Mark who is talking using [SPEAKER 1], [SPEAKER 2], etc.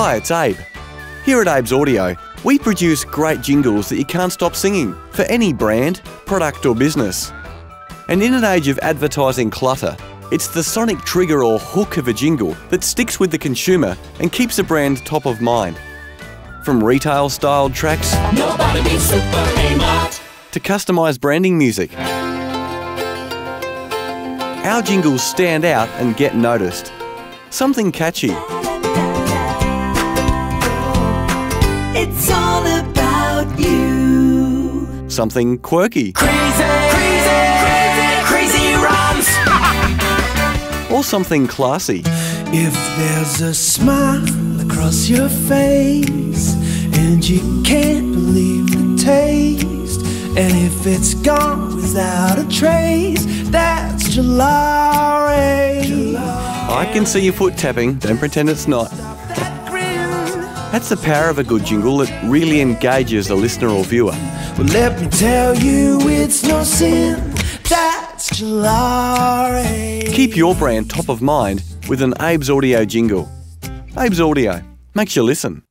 [SPEAKER 1] Hi, it's Abe. Here at Abe's Audio, we produce great jingles that you can't stop singing for any brand, product, or business. And in an age of advertising clutter, it's the sonic trigger or hook of a jingle that sticks with the consumer and keeps a brand top of mind. From retail styled tracks
[SPEAKER 2] Nobody beats Super
[SPEAKER 1] to customised branding music. Our jingles stand out and get noticed. Something catchy,
[SPEAKER 3] It's all about you.
[SPEAKER 1] something quirky,
[SPEAKER 2] Crazy, crazy, crazy, crazy rhymes.
[SPEAKER 1] or something classy.
[SPEAKER 4] If there's a smile across your face and you can't believe the taste, and if it's gone without a trace, that's Gelare.
[SPEAKER 1] I can see your foot tapping, don't pretend it's not. That's the power of a good jingle that really engages a listener or viewer.
[SPEAKER 4] Well, let me tell you, it's no sin. That's Gelare.
[SPEAKER 1] Keep your brand top of mind with an Abe's Audio jingle. Abe's Audio makes you listen.